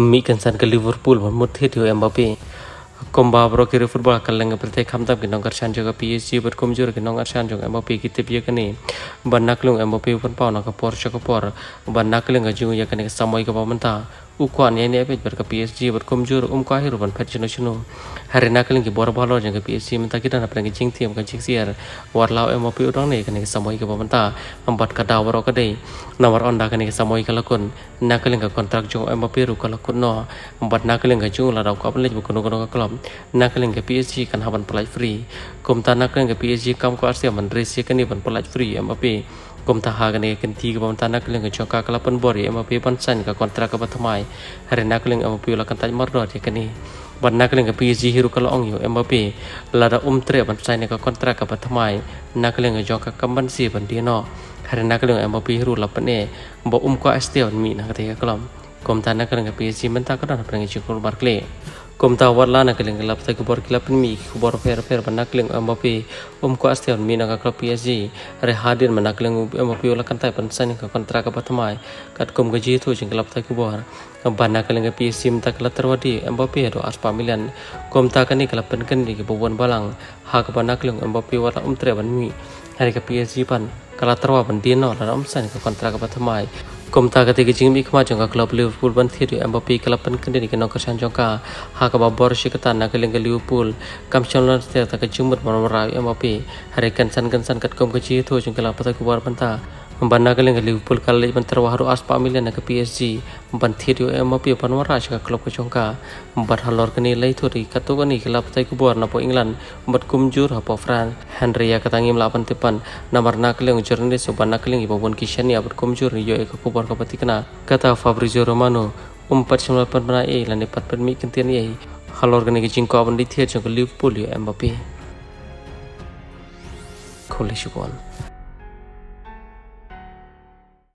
mi kan san ke liverpool mon mut the dio mbappe komba bro kiri football kaleng berte khamtam ke nongkar san joga PSG ber komjur ke nongkar san joga mbappe ki tip ye kani ban naklung mbappe pun pau na ka por. Cha ka por ban naklung ga ju ya kani samoy ka pamanta ukuan ya ni epet ber ka PSG ber komjur um ka ban pet chino chino hari naklung ki bor balo ka PSG menta kita na prang jing tiam ka jing siar. War lao mbappe udang ne kani samoy ka pamanta ambat ka daw ro ka dei. Ka lakun. Naklung ka kontrak jong mbappe ru ka lakun no. Ambat naklung ga ju la daw ka pen bukan ka ka PSG kan haban pelaj free. Kum ta naklung ka PSG kam ko arsia man resi kan ban pelaj free mbappe kum ta hagan ne kan ti ka ta naklung ka kala pen bori mbappe pan san ka kontrak ka batamai hari naklung mbappe la kan taj mar ya kani ban naklung ka PSG hiru kala ong yo mbappe la da um tre ban san ka kontrak ka batamai naklung ka joka kamban si ban dia no. Hari naklung mbappe hiru la pane bo um ko astia mi na ka te ka kelam kum ta naklung ka PSG menta ka na prang chikur barkley kum ta warla na keling kelap ta kubor kelap mi. Kubor fer fer banak keling Mbappe um ko astion mi na ka PSG re hadir manak keling Mbappe ula kan tai pan san ka kontrak ka patmai kat kum gaji tu jing kelap ta kubor banak keling PSG mta kelap terwadi Mbappe do aspa milian. Kum ta kani kelap pen kan di balang. Ha ka banak keling Mbappe wala um tre ban mi. Hari ka PSG pan kala terwa ban dino la um san ka kontrak ka patmai kum ta kati kijing mi kma jongka klub Liverpool ban thiru Mbappe klub pan kan di kenok kersan jongka ha ka ba bor shi kata na keling ke Liverpool. Kam chalon te ta ka jumut mon ra Mbappe hari kan san kan san kat kum ka chi thu jongka la pata kali ngali Liverpool kali ban terwaharu aspa milian na ke PSG ban thiru Mbappe pan wara shi ka klub ka jongka ban halor kani lai thu ri katu kani kelap tai ku bor na po England. Bat kumjur ha po France Henry ya katangi melapan tipan namar na kali jurnalis so ban na kali ibo bon kishan ya bat kumjur yo e ka ku bor ka patikna kata Fabrizio Romano umpat sembilan pernah e lan dapat permi kentian ye halor kani ke jingko aban di thier jong Liverpool yo Mbappe. Kolishibon